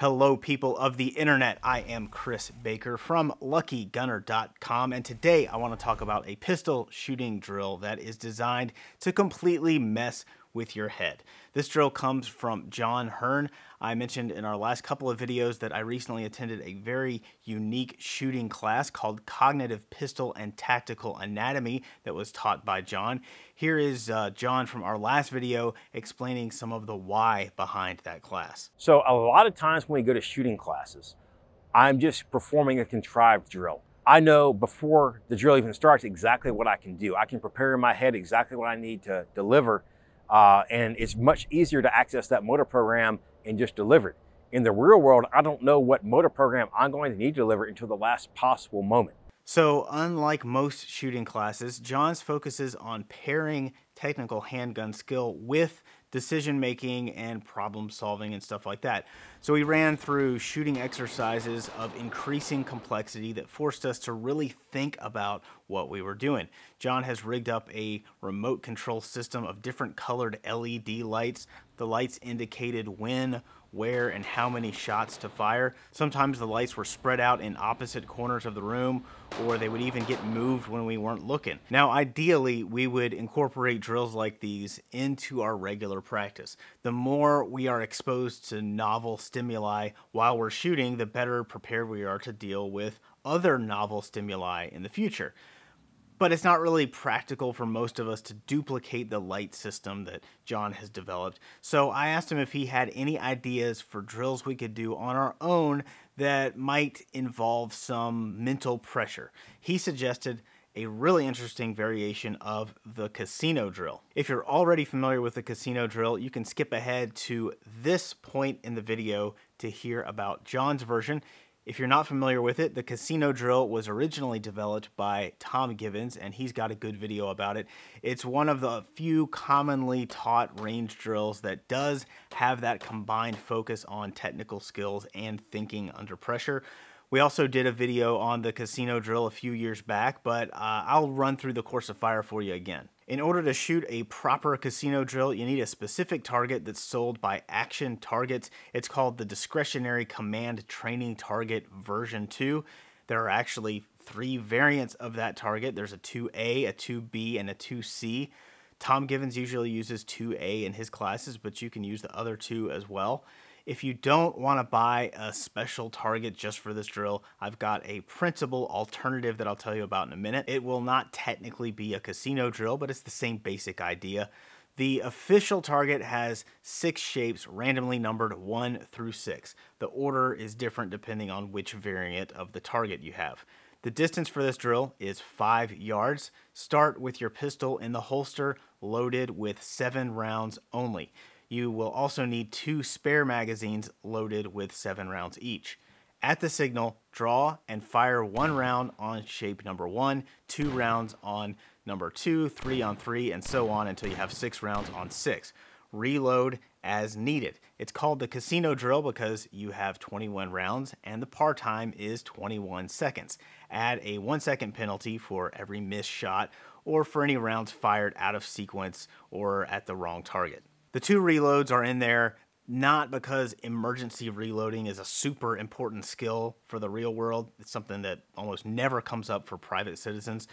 Hello, people of the internet. I am Chris Baker from LuckyGunner.com, and today I want to talk about a pistol shooting drill that is designed to completely mess with your head. This drill comes from John Hearne. I mentioned in our last couple of videos that I recently attended a very unique shooting class called Cognitive Pistol and Tactical Anatomy that was taught by John. Here is uh, John from our last video explaining some of the why behind that class. So a lot of times when we go to shooting classes, I'm just performing a contrived drill. I know before the drill even starts exactly what I can do. I can prepare in my head exactly what I need to deliver uh, and it's much easier to access that motor program and just deliver it. In the real world, I don't know what motor program I'm going to need to deliver until the last possible moment. So, unlike most shooting classes, John's focuses on pairing technical handgun skill with decision making and problem solving and stuff like that. So we ran through shooting exercises of increasing complexity that forced us to really think about what we were doing. John has rigged up a remote control system of different colored LED lights. The lights indicated when, where, and how many shots to fire. Sometimes the lights were spread out in opposite corners of the room, or they would even get moved when we weren't looking. Now, ideally, we would incorporate drills like these into our regular practice. The more we are exposed to novel stimuli while we're shooting, the better prepared we are to deal with other novel stimuli in the future but it's not really practical for most of us to duplicate the light system that John has developed. So I asked him if he had any ideas for drills we could do on our own that might involve some mental pressure. He suggested a really interesting variation of the casino drill. If you're already familiar with the casino drill, you can skip ahead to this point in the video to hear about John's version. If you're not familiar with it, the casino drill was originally developed by Tom Givens, and he's got a good video about it. It's one of the few commonly taught range drills that does have that combined focus on technical skills and thinking under pressure. We also did a video on the casino drill a few years back, but uh, I'll run through the course of fire for you again. In order to shoot a proper casino drill, you need a specific target that's sold by Action Targets. It's called the Discretionary Command Training Target version 2. There are actually three variants of that target. There's a 2A, a 2B, and a 2C. Tom Givens usually uses 2A in his classes, but you can use the other two as well. If you don't want to buy a special target just for this drill, I've got a printable alternative that I'll tell you about in a minute. It will not technically be a casino drill, but it's the same basic idea. The official target has six shapes randomly numbered 1 through 6. The order is different depending on which variant of the target you have. The distance for this drill is 5 yards. Start with your pistol in the holster loaded with 7 rounds only. You will also need two spare magazines loaded with seven rounds each. At the signal, draw and fire one round on shape number one, two rounds on number two, three on three, and so on until you have six rounds on six. Reload as needed. It's called the casino drill because you have 21 rounds and the par time is 21 seconds. Add a one second penalty for every missed shot or for any rounds fired out of sequence or at the wrong target. The two reloads are in there not because emergency reloading is a super important skill for the real world. It's something that almost never comes up for private citizens.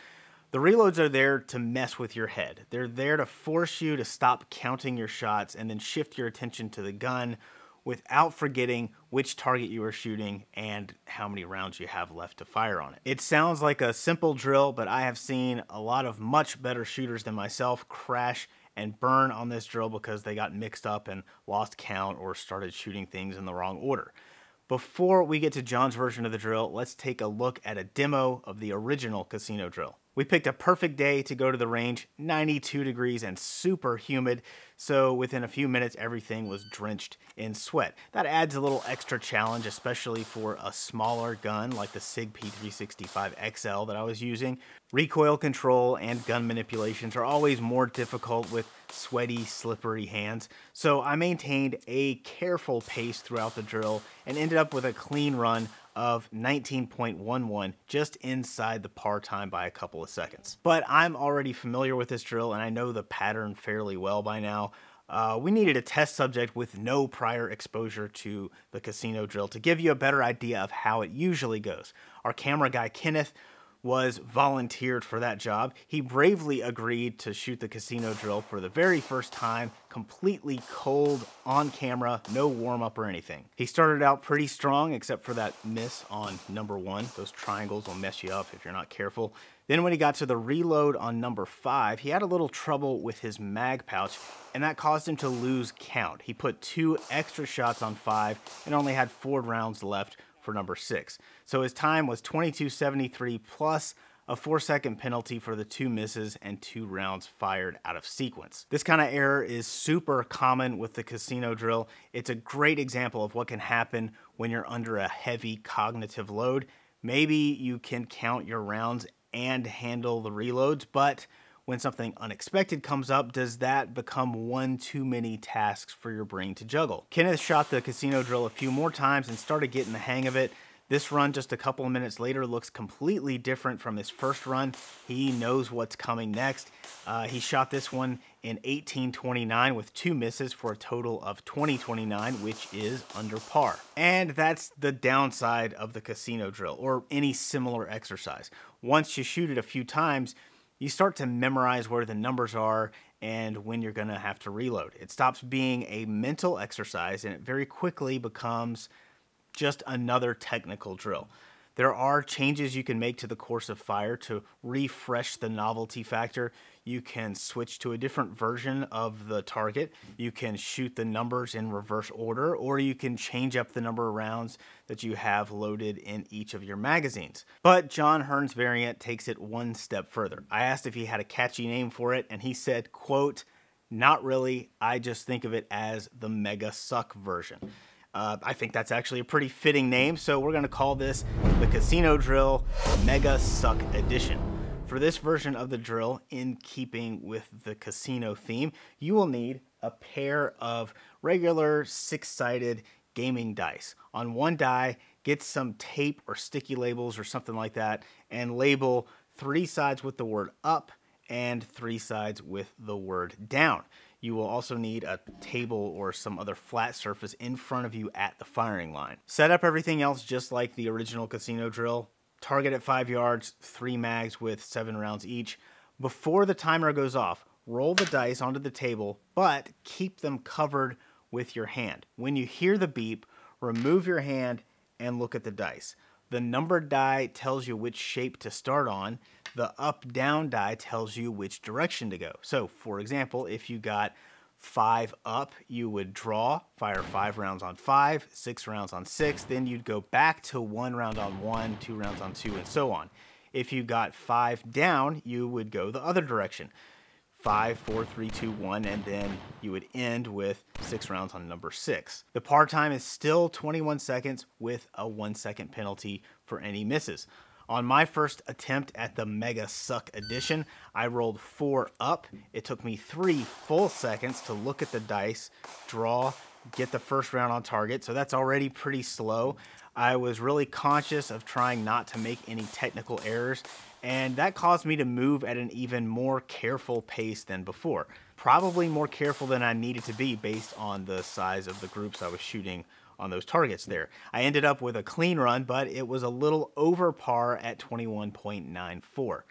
The reloads are there to mess with your head. They're there to force you to stop counting your shots and then shift your attention to the gun without forgetting which target you are shooting and how many rounds you have left to fire on it. It sounds like a simple drill, but I have seen a lot of much better shooters than myself crash and burn on this drill because they got mixed up and lost count or started shooting things in the wrong order. Before we get to John's version of the drill, let's take a look at a demo of the original casino drill. We picked a perfect day to go to the range, 92 degrees and super humid, so within a few minutes everything was drenched in sweat. That adds a little extra challenge, especially for a smaller gun like the SIG P365 XL that I was using. Recoil control and gun manipulations are always more difficult with sweaty, slippery hands, so I maintained a careful pace throughout the drill and ended up with a clean run of 19.11 just inside the par time by a couple of seconds. But I'm already familiar with this drill and I know the pattern fairly well by now. uh, we needed a test subject with no prior exposure to the casino drill to give you a better idea of how it usually goes. Our camera guy, Kenneth, was volunteered for that job. He bravely agreed to shoot the casino drill for the very first time, completely cold, on camera, no warm up or anything. He started out pretty strong, except for that miss on number one. Those triangles will mess you up if you're not careful. Then when he got to the reload on number five, he had a little trouble with his mag pouch, and that caused him to lose count. He put two extra shots on five and only had four rounds left for number six. So his time was 22.73 plus a four second penalty for the two misses and two rounds fired out of sequence. This kind of error is super common with the casino drill. It's a great example of what can happen when you're under a heavy cognitive load. Maybe you can count your rounds and handle the reloads, but when something unexpected comes up, does that become one too many tasks for your brain to juggle? Kenneth shot the casino drill a few more times and started getting the hang of it. This run, just a couple of minutes later, looks completely different from his first run. He knows what's coming next. Uh, he shot this one in 1829 with two misses for a total of 2029, which is under par. And that's the downside of the casino drill or any similar exercise. Once you shoot it a few times, you start to memorize where the numbers are and when you're going to have to reload. It stops being a mental exercise and it very quickly becomes just another technical drill. There are changes you can make to the course of fire to refresh the novelty factor. You can switch to a different version of the target. You can shoot the numbers in reverse order, or you can change up the number of rounds that you have loaded in each of your magazines. But John Hearne's variant takes it one step further. I asked if he had a catchy name for it, and he said, quote, not really, I just think of it as the Mega Suck version. Uh, I think that's actually a pretty fitting name, so we're going to call this the Casino Drill Mega Suck Edition. For this version of the drill, in keeping with the casino theme, you will need a pair of regular six sided gaming dice. On one die, get some tape or sticky labels or something like that, and label three sides with the word up and three sides with the word down. You will also need a table or some other flat surface in front of you at the firing line. Set up everything else just like the original casino drill. Target at 5 yards, 3 mags with 7 rounds each. Before the timer goes off, roll the dice onto the table, but keep them covered with your hand. When you hear the beep, remove your hand and look at the dice. The numbered die tells you which shape to start on. The up down die tells you which direction to go. So, for example, if you got five up, you would draw, fire five rounds on five, six rounds on six. Then you'd go back to one round on one, two rounds on two, and so on. If you got five down, you would go the other direction five, four, three, two, one, and then you would end with six rounds on number six. The par time is still 21 seconds with a one second penalty for any misses. On my first attempt at the Mega Suck edition, I rolled four up. It took me three full seconds to look at the dice, draw, get the first round on target, so that's already pretty slow. I was really conscious of trying not to make any technical errors and that caused me to move at an even more careful pace than before. Probably more careful than I needed to be based on the size of the groups I was shooting on those targets there. I ended up with a clean run, but it was a little over par at 21.94.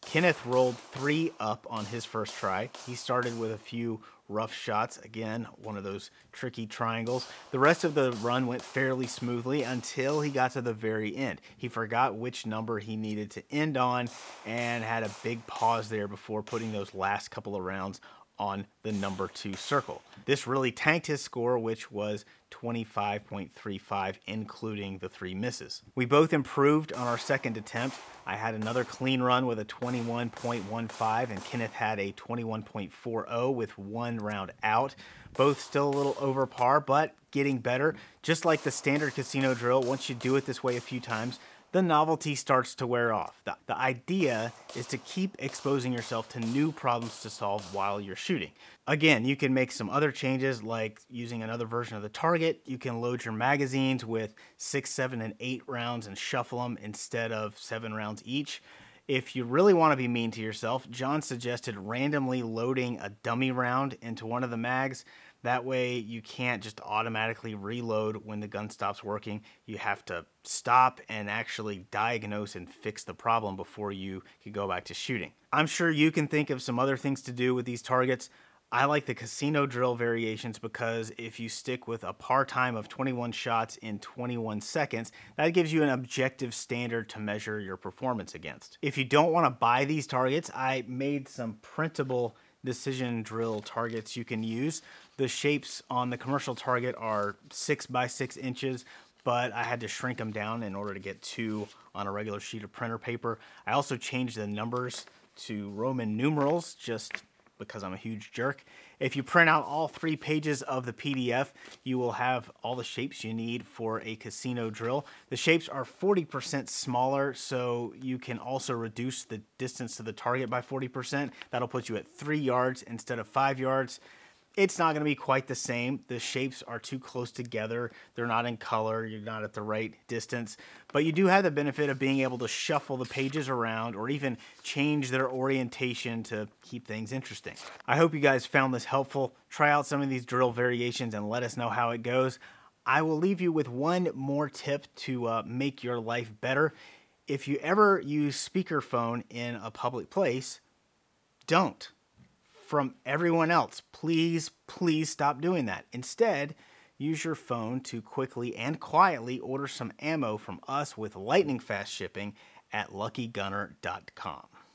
Kenneth rolled three up on his first try. He started with a few rough shots. Again, one of those tricky triangles. The rest of the run went fairly smoothly until he got to the very end. He forgot which number he needed to end on and had a big pause there before putting those last couple of rounds on the number two circle. This really tanked his score, which was 25.35, including the three misses. We both improved on our second attempt. I had another clean run with a 21.15, and Kenneth had a 21.40 with one round out. Both still a little over par, but getting better. Just like the standard casino drill, once you do it this way a few times, the novelty starts to wear off. The, the idea is to keep exposing yourself to new problems to solve while you're shooting. Again, you can make some other changes like using another version of the target. You can load your magazines with six, seven, and eight rounds and shuffle them instead of seven rounds each. If you really want to be mean to yourself, John suggested randomly loading a dummy round into one of the mags. That way, you can't just automatically reload when the gun stops working. You have to stop and actually diagnose and fix the problem before you can go back to shooting. I'm sure you can think of some other things to do with these targets. I like the casino drill variations because if you stick with a par time of 21 shots in 21 seconds, that gives you an objective standard to measure your performance against. If you don't want to buy these targets, I made some printable decision drill targets you can use. The shapes on the commercial target are six by six inches, but I had to shrink them down in order to get two on a regular sheet of printer paper. I also changed the numbers to Roman numerals just because I'm a huge jerk. If you print out all three pages of the PDF, you will have all the shapes you need for a casino drill. The shapes are 40% smaller, so you can also reduce the distance to the target by 40%. That'll put you at three yards instead of five yards. It's not going to be quite the same. The shapes are too close together. They're not in color. You're not at the right distance. But you do have the benefit of being able to shuffle the pages around or even change their orientation to keep things interesting. I hope you guys found this helpful. Try out some of these drill variations and let us know how it goes. I will leave you with one more tip to uh, make your life better. If you ever use speakerphone in a public place, don't from everyone else. Please, please stop doing that. Instead, use your phone to quickly and quietly order some ammo from us with lightning fast shipping at luckygunner.com.